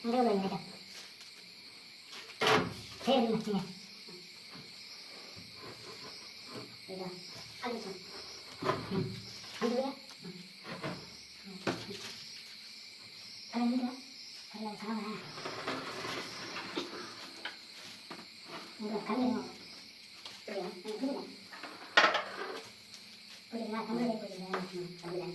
Ada belum ada? Saya di masnya. Ada. Ada tuh. Ada ya? Kalian juga? Kalian sama. Enggak kalian mau. Tuh ya, ini kan. Boleh nggak kamu boleh boleh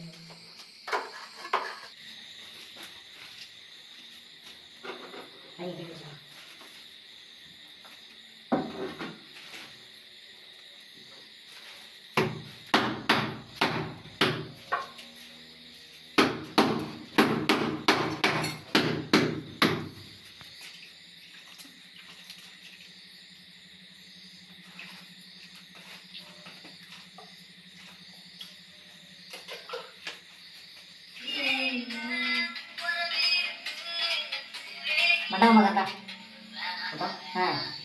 Ambil. Ayo kita coba. Mana mau kata? Apa? Nah.